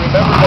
remember